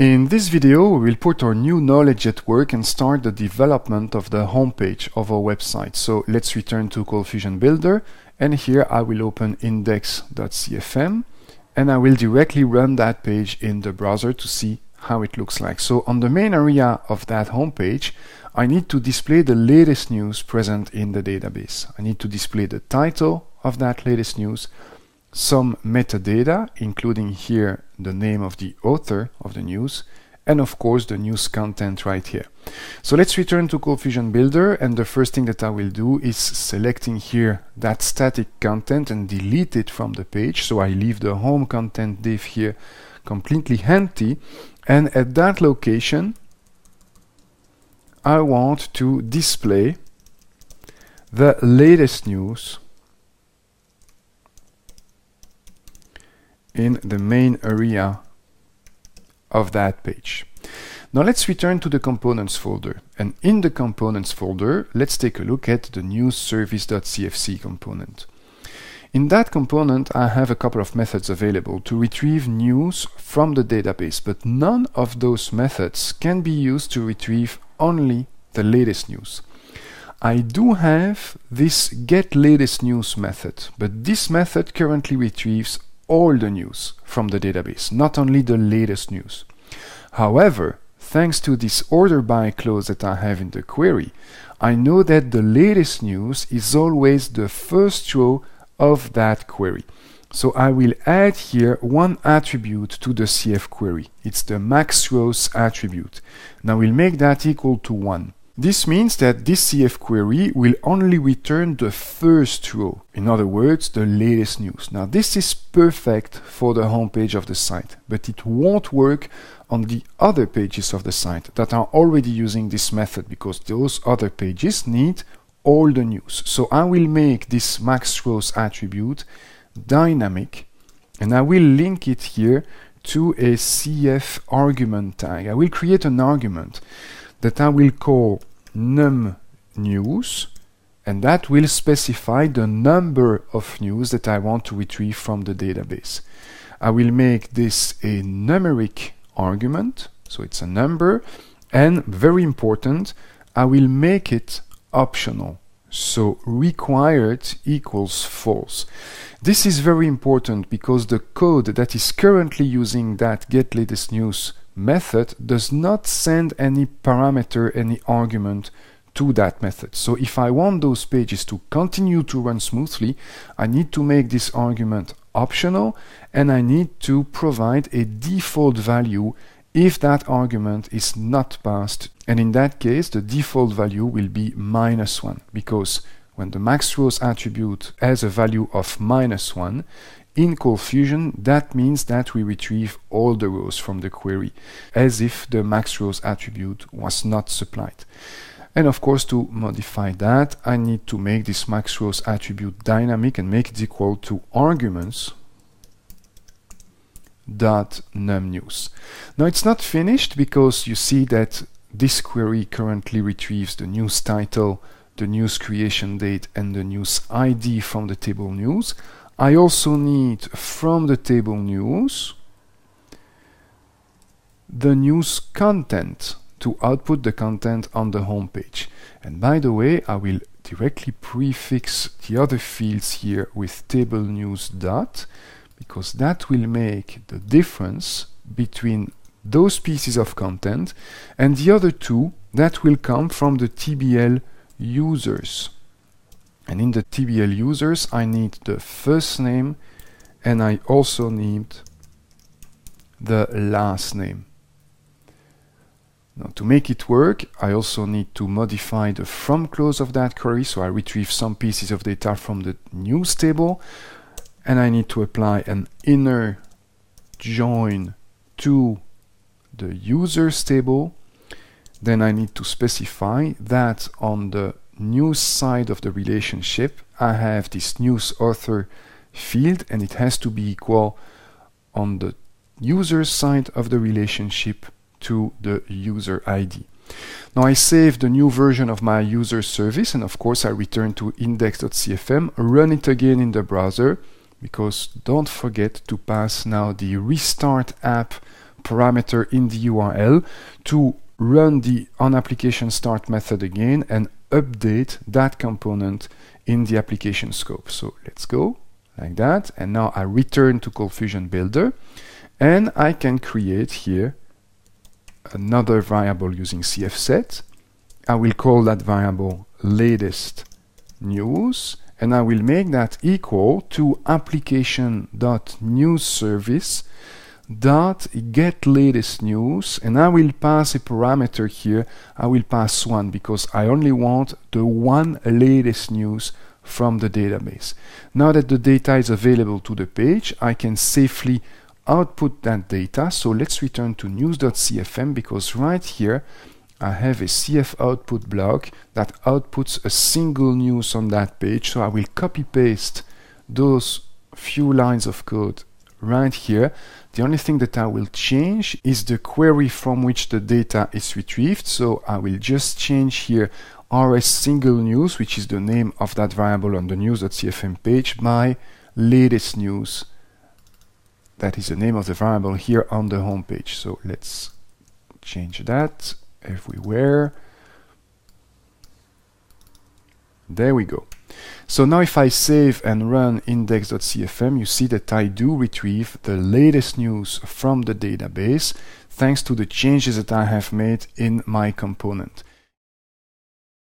In this video, we will put our new knowledge at work and start the development of the homepage of our website. So let's return to ColdFusion Builder and here I will open index.cfm and I will directly run that page in the browser to see how it looks like. So on the main area of that homepage, I need to display the latest news present in the database. I need to display the title of that latest news, some metadata, including here the name of the author of the news, and of course the news content right here. So let's return to ColdFusion Builder and the first thing that I will do is selecting here that static content and delete it from the page. So I leave the home content div here completely empty and at that location I want to display the latest news in the main area of that page. Now let's return to the components folder. And in the components folder, let's take a look at the news service.cfc component. In that component, I have a couple of methods available to retrieve news from the database, but none of those methods can be used to retrieve only the latest news. I do have this get latest news method, but this method currently retrieves all the news from the database, not only the latest news. However, thanks to this order by clause that I have in the query, I know that the latest news is always the first row of that query. So I will add here one attribute to the CF query. It's the max rows attribute. Now we'll make that equal to 1. This means that this CF query will only return the first row, in other words, the latest news. Now this is perfect for the homepage of the site, but it won't work on the other pages of the site that are already using this method because those other pages need all the news. So I will make this max rows attribute dynamic and I will link it here to a CF argument tag. I will create an argument that I will call num news and that will specify the number of news that I want to retrieve from the database. I will make this a numeric argument, so it's a number, and very important, I will make it optional. So required equals false. This is very important because the code that is currently using that get latest news method does not send any parameter, any argument to that method. So if I want those pages to continue to run smoothly, I need to make this argument optional and I need to provide a default value if that argument is not passed. And in that case, the default value will be minus 1 because when the max rows attribute has a value of minus 1, in ColdFusion, that means that we retrieve all the rows from the query, as if the max rows attribute was not supplied. And of course, to modify that, I need to make this max rows attribute dynamic and make it equal to arguments dot num news. Now it's not finished because you see that this query currently retrieves the news title, the news creation date, and the news ID from the table news. I also need from the table news the news content to output the content on the home page. And by the way, I will directly prefix the other fields here with table news dot because that will make the difference between those pieces of content and the other two that will come from the TBL users. And in the TBL users, I need the first name and I also need the last name. Now to make it work, I also need to modify the from clause of that query. So I retrieve some pieces of data from the news table and I need to apply an inner join to the users table. Then I need to specify that on the news side of the relationship, I have this news author field and it has to be equal on the user side of the relationship to the user ID. Now I save the new version of my user service and of course I return to index.cfm, run it again in the browser because don't forget to pass now the restart app parameter in the URL to run the onApplicationStart method again and update that component in the application scope. So let's go like that. And now I return to ColdFusion Builder and I can create here another variable using cfset. I will call that variable latest news and I will make that equal to application.newsService dot get latest news and I will pass a parameter here. I will pass one because I only want the one latest news from the database. Now that the data is available to the page I can safely output that data. So let's return to news.cfm because right here I have a CF output block that outputs a single news on that page. So I will copy paste those few lines of code right here. The only thing that I will change is the query from which the data is retrieved. So I will just change here rs single news, which is the name of that variable on the news.cfm page, by latest news. That is the name of the variable here on the home page. So let's change that everywhere. There we go. So now if I save and run index.cfm, you see that I do retrieve the latest news from the database thanks to the changes that I have made in my component.